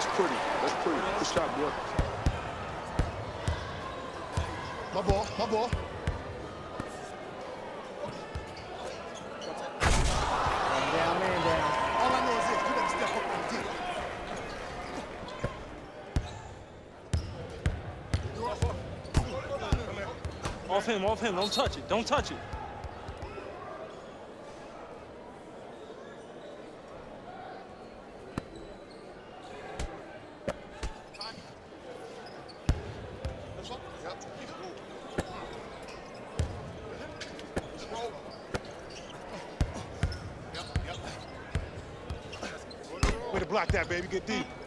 That's pretty. That's pretty. Good shot, boy. My ball. My ball. Off him, off him. Don't touch it. Don't touch it. Block that, baby. Get deep.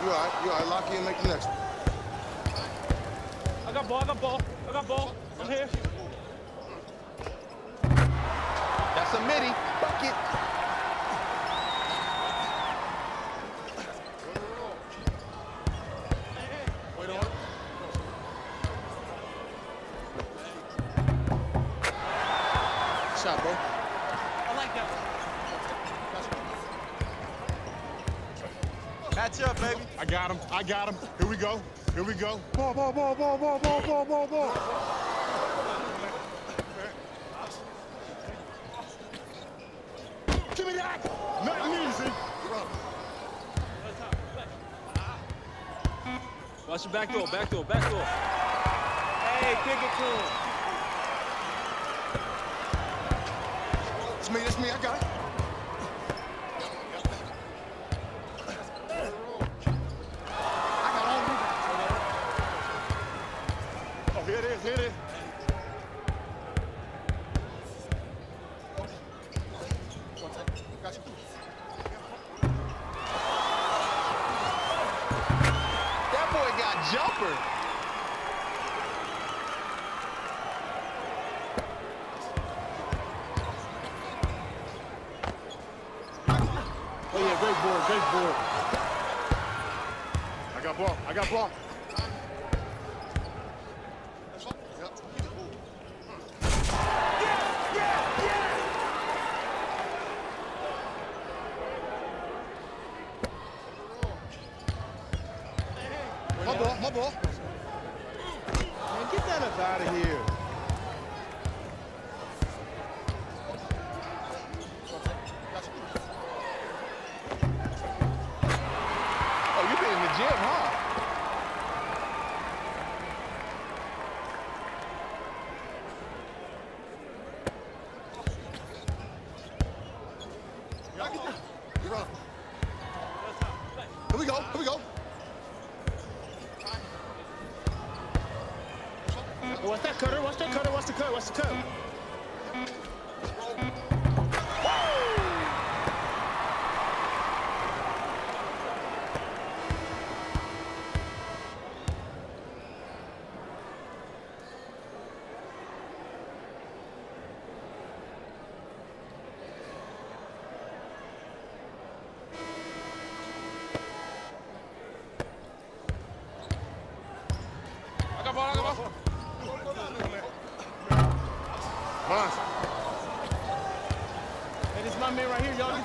You all right, you all right. Lock in, make the next one. I got ball. I got ball. I got ball. I'm here. That's a midi. Bucket. Wait on it. Shot, bro. I like that. Match up, baby. I got him. I got him. Here we go. Here we go. Ball, ball, ball, ball, ball, ball, ball, ball, ball. Give me that. Nothing easy. Watch your back door. Back door. Back door. Hey, kick it to him. It's me. It's me. I got it. Jumper. Oh yeah, great board, great board. I got ball. I got ball. Here we go. Here we go. What's that cutter? What's that cutter? What's the cut? What's the cut?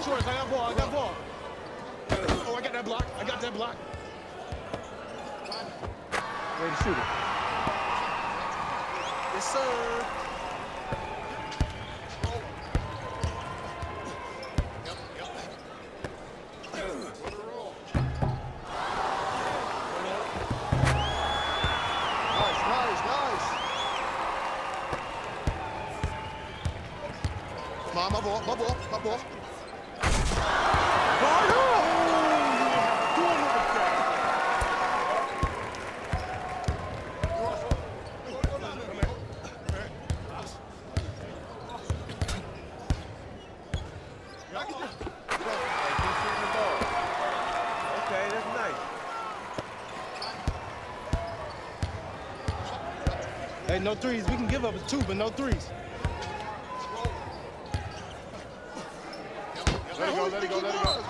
Man right here. Y'all get yours. I got ball. I got ball. Oh, I got that block. I got that block. Ready to shoot it. Yes, sir. My ball, my ball, my ball. Hey, no threes. We can give up a two, but no threes. Let it go, let it go, let it go.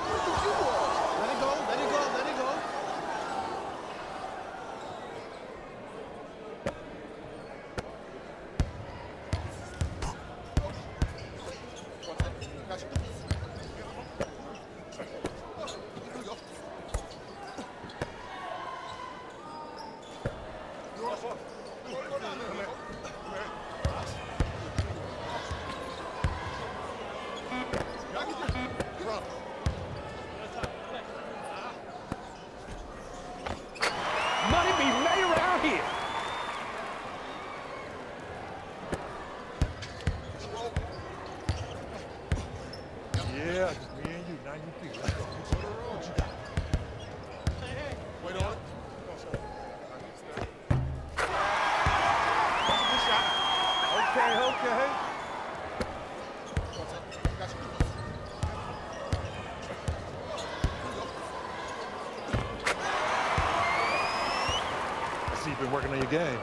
See you've been working on your game.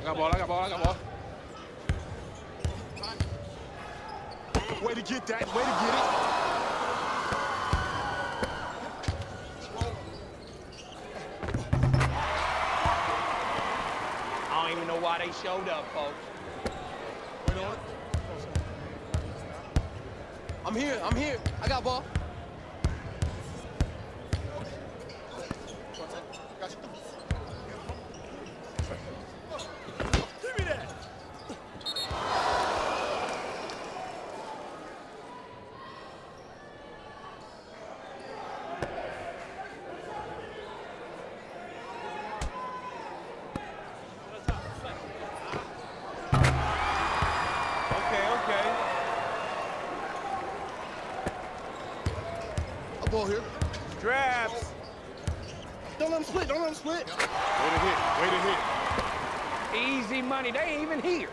I got ball, I got ball, I got ball. Way to get that. Way to get it. I don't even know why they showed up, folks. Wait on it. I'm here, I'm here. I got ball. Give me that. Okay, okay. A ball here. Straps. Don't let him split, don't let him split. Way to hit. Way to hit. Easy money. They ain't even here.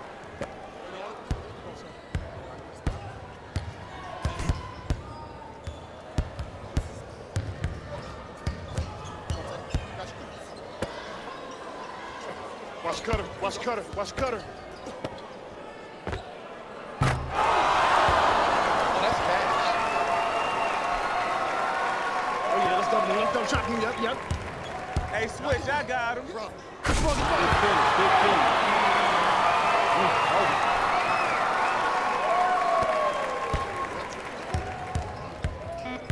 Watch Cutter. Watch Cutter. Watch Cutter. Oh, that's bad. Oh, yeah, let's double him. Let's double shot him. Yep, yep. Hey, Switch, I got him. Come on, come on.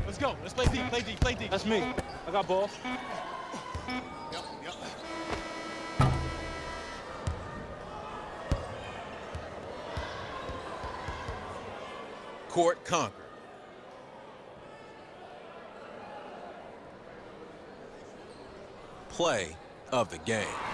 Let's go. Let's play deep, play deep, play deep. That's me. I got ball. Court conquered. Play of the game.